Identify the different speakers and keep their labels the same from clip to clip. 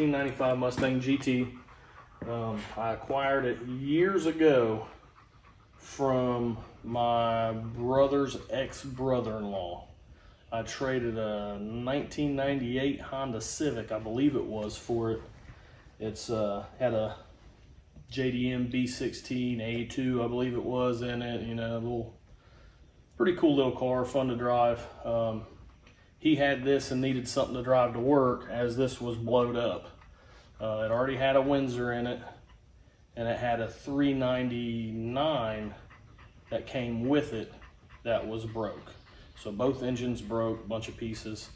Speaker 1: a 1995 Mustang GT. Um, I acquired it years ago from my brother's ex-brother-in-law. I traded a 1998 Honda Civic, I believe it was, for it. It's uh, had a JDM B16 A2, I believe it was in it. You know, a little pretty cool little car, fun to drive. Um, he had this and needed something to drive to work as this was blowed up. Uh, it already had a Windsor in it and it had a 399 that came with it that was broke. So both engines broke, a bunch of pieces.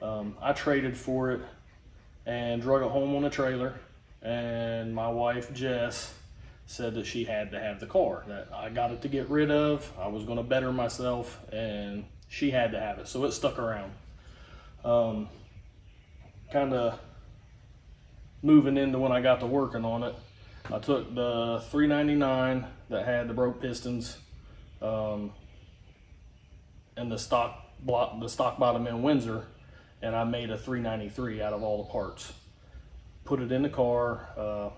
Speaker 1: Um, I traded for it and drug it home on a trailer. And my wife, Jess, said that she had to have the car, that I got it to get rid of. I was going to better myself and she had to have it. So it stuck around. Um, kind of moving into when I got to working on it. I took the 399 that had the broke pistons um, and the stock block, the stock bottom end Windsor, and I made a 393 out of all the parts. Put it in the car, uh,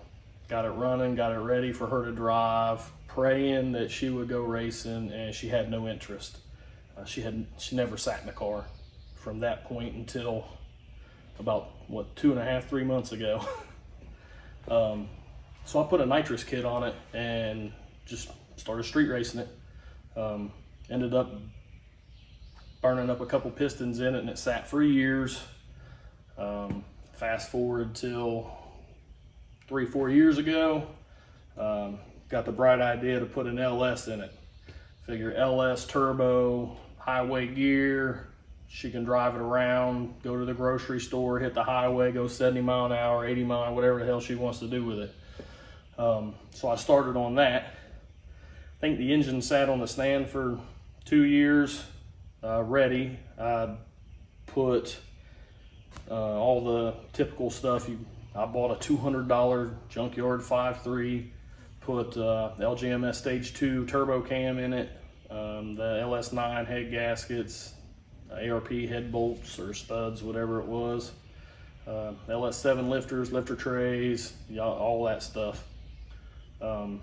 Speaker 1: got it running, got it ready for her to drive, praying that she would go racing, and she had no interest. Uh, she had she never sat in the car from that point until about what two and a half, three months ago. um, so I put a nitrous kit on it and just started street racing it. Um, ended up burning up a couple pistons in it and it sat for years. Um, fast forward till three, four years ago, um, got the bright idea to put an LS in it. Figure LS turbo, highway gear, she can drive it around, go to the grocery store, hit the highway, go 70 mile an hour, 80 mile, whatever the hell she wants to do with it. Um, so I started on that. I think the engine sat on the stand for two years, uh, ready. I put uh, all the typical stuff. You, I bought a $200 junkyard 5.3, put uh, LGMS Stage 2 turbo cam in it, um, the LS9 head gaskets, ARP head bolts or studs, whatever it was. Uh, LS7 lifters, lifter trays, all that stuff. Um,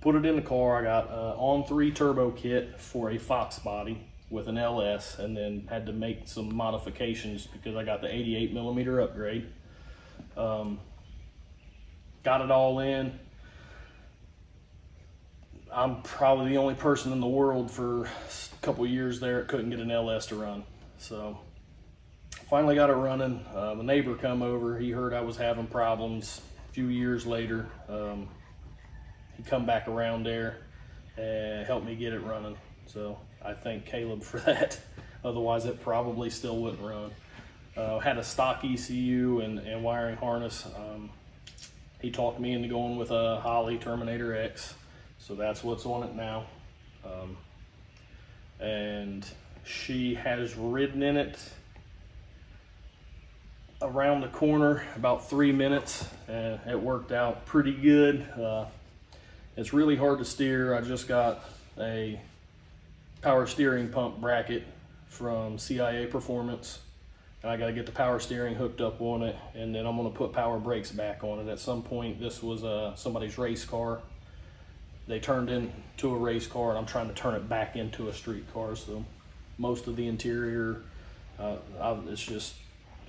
Speaker 1: put it in the car. I got an On3 turbo kit for a Fox body with an LS and then had to make some modifications because I got the 88 millimeter upgrade. Um, got it all in. I'm probably the only person in the world for a couple years there that couldn't get an LS to run. So finally got it running. Uh, the neighbor come over. He heard I was having problems. A few years later, um, he come back around there and helped me get it running. So I thank Caleb for that. Otherwise, it probably still wouldn't run. Uh, had a stock ECU and, and wiring harness. Um, he talked me into going with a Holley Terminator X. So that's what's on it now. Um, and she has ridden in it around the corner about three minutes and it worked out pretty good. Uh, it's really hard to steer. I just got a power steering pump bracket from CIA Performance and I got to get the power steering hooked up on it and then I'm going to put power brakes back on it. At some point this was uh, somebody's race car they turned into a race car and I'm trying to turn it back into a street car. So most of the interior, uh, I, it's just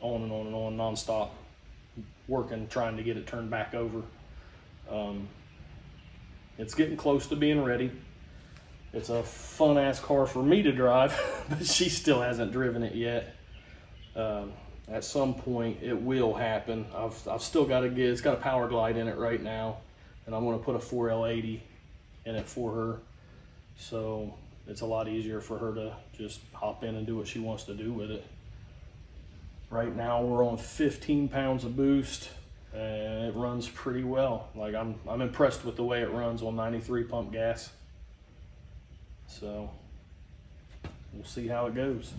Speaker 1: on and on and on nonstop working, trying to get it turned back over. Um, it's getting close to being ready. It's a fun ass car for me to drive, but she still hasn't driven it yet. Um, at some point it will happen. I've, I've still got to get, it's got a power glide in it right now and I'm going to put a 4L80 in it for her. So it's a lot easier for her to just hop in and do what she wants to do with it. Right now we're on 15 pounds of boost and it runs pretty well. Like I'm, I'm impressed with the way it runs on 93 pump gas. So we'll see how it goes.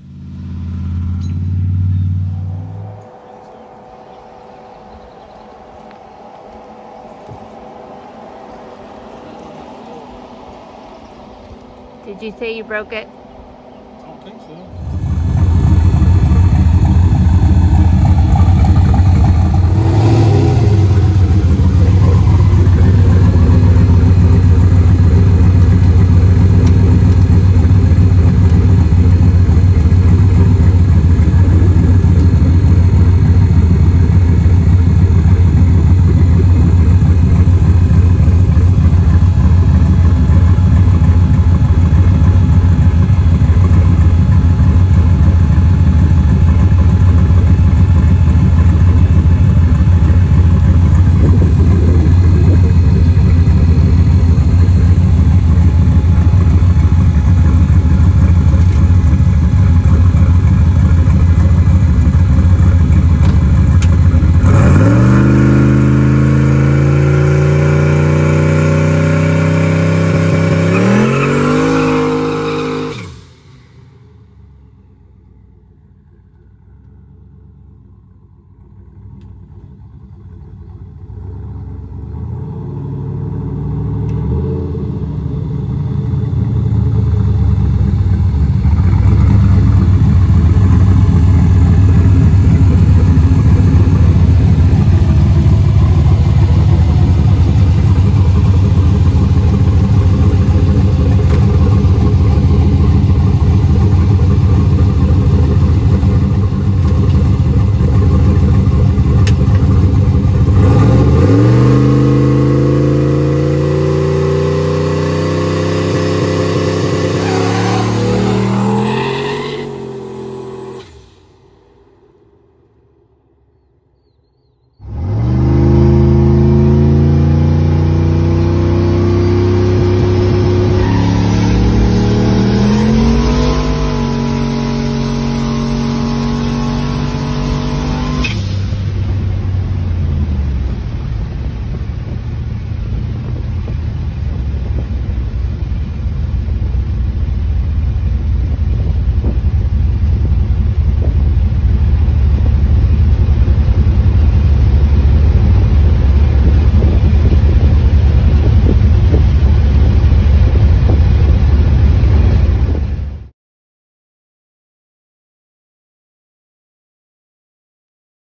Speaker 2: Did you say you broke it?